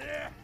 Yeah.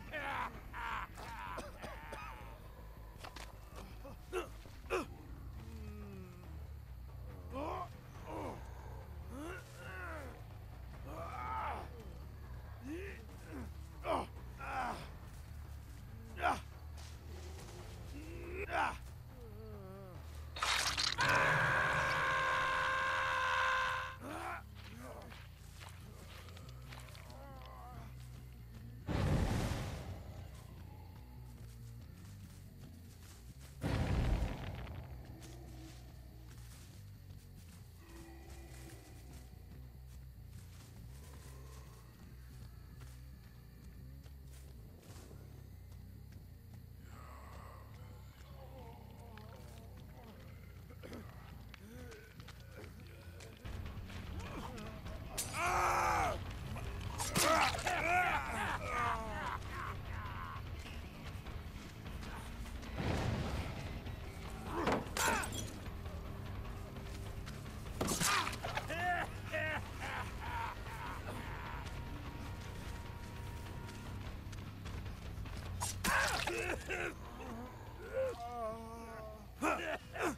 Ugh!